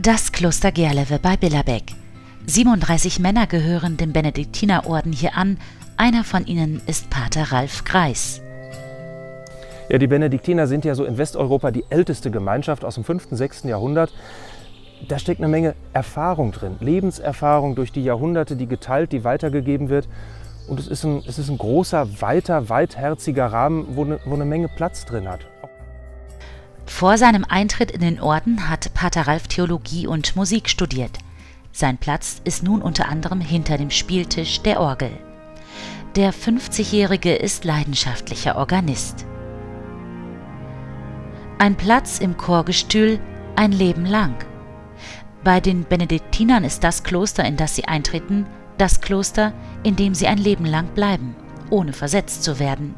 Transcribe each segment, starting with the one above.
Das Kloster Gerlewe bei Billerbeck. 37 Männer gehören dem Benediktinerorden hier an. Einer von ihnen ist Pater Ralf Kreis. Ja, die Benediktiner sind ja so in Westeuropa die älteste Gemeinschaft aus dem 5., 6. Jahrhundert. Da steckt eine Menge Erfahrung drin, Lebenserfahrung durch die Jahrhunderte, die geteilt, die weitergegeben wird. Und es ist ein, es ist ein großer, weiter, weitherziger Rahmen, wo eine, wo eine Menge Platz drin hat. Vor seinem Eintritt in den Orden hat Pater Ralf Theologie und Musik studiert. Sein Platz ist nun unter anderem hinter dem Spieltisch der Orgel. Der 50-Jährige ist leidenschaftlicher Organist. Ein Platz im Chorgestühl ein Leben lang. Bei den Benediktinern ist das Kloster, in das sie eintreten, das Kloster, in dem sie ein Leben lang bleiben, ohne versetzt zu werden.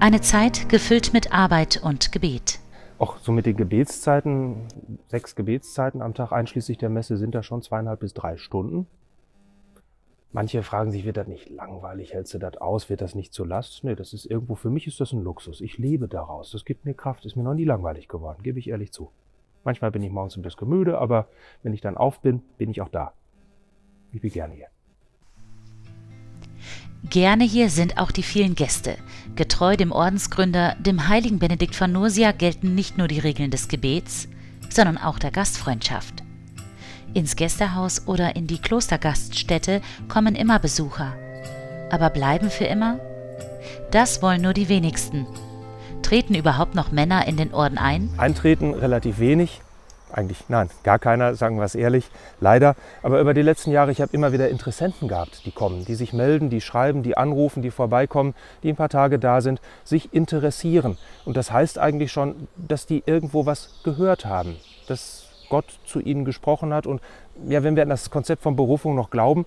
Eine Zeit gefüllt mit Arbeit und Gebet. Auch so mit den Gebetszeiten, sechs Gebetszeiten am Tag einschließlich der Messe sind da schon zweieinhalb bis drei Stunden. Manche fragen sich, wird das nicht langweilig? Hältst du das aus? Wird das nicht zur Last? Nee, das ist irgendwo, für mich ist das ein Luxus. Ich lebe daraus. Das gibt mir Kraft. Ist mir noch nie langweilig geworden, gebe ich ehrlich zu. Manchmal bin ich morgens ein bisschen müde, aber wenn ich dann auf bin, bin ich auch da. Ich bin gerne hier. Gerne hier sind auch die vielen Gäste. Getreu dem Ordensgründer, dem heiligen Benedikt von Nursia, gelten nicht nur die Regeln des Gebets, sondern auch der Gastfreundschaft. Ins Gästehaus oder in die Klostergaststätte kommen immer Besucher. Aber bleiben für immer? Das wollen nur die wenigsten. Treten überhaupt noch Männer in den Orden ein? Eintreten relativ wenig, eigentlich nein, gar keiner, sagen wir es ehrlich, leider. Aber über die letzten Jahre, ich habe immer wieder Interessenten gehabt, die kommen, die sich melden, die schreiben, die anrufen, die vorbeikommen, die ein paar Tage da sind, sich interessieren. Und das heißt eigentlich schon, dass die irgendwo was gehört haben, dass Gott zu ihnen gesprochen hat. Und ja, wenn wir an das Konzept von Berufung noch glauben,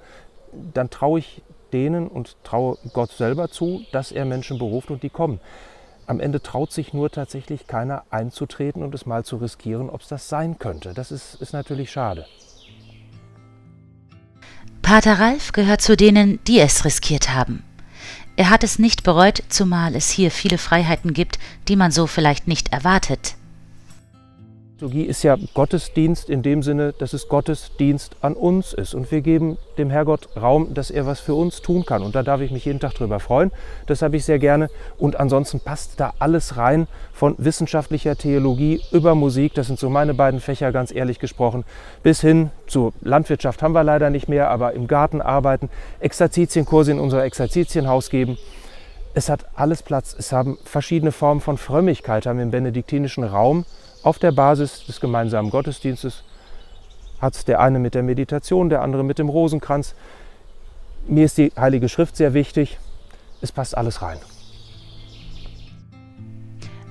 dann traue ich denen und traue Gott selber zu, dass er Menschen beruft und die kommen am Ende traut sich nur tatsächlich keiner einzutreten und es mal zu riskieren, ob es das sein könnte. Das ist, ist natürlich schade. Pater Ralf gehört zu denen, die es riskiert haben. Er hat es nicht bereut, zumal es hier viele Freiheiten gibt, die man so vielleicht nicht erwartet. Liturgie ist ja Gottesdienst in dem Sinne, dass es Gottesdienst an uns ist. Und wir geben dem Herrgott Raum, dass er was für uns tun kann. Und da darf ich mich jeden Tag drüber freuen. Das habe ich sehr gerne. Und ansonsten passt da alles rein, von wissenschaftlicher Theologie über Musik, das sind so meine beiden Fächer, ganz ehrlich gesprochen, bis hin zur Landwirtschaft haben wir leider nicht mehr, aber im Garten arbeiten, Exerzitienkurse in unser Exerzitienhaus geben. Es hat alles Platz. Es haben verschiedene Formen von Frömmigkeit, haben im benediktinischen Raum auf der Basis des gemeinsamen Gottesdienstes hat es der eine mit der Meditation, der andere mit dem Rosenkranz. Mir ist die Heilige Schrift sehr wichtig. Es passt alles rein.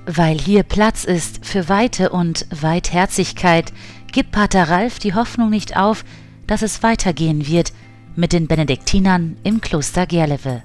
Weil hier Platz ist für Weite und Weitherzigkeit, gibt Pater Ralf die Hoffnung nicht auf, dass es weitergehen wird mit den Benediktinern im Kloster Gerlewe.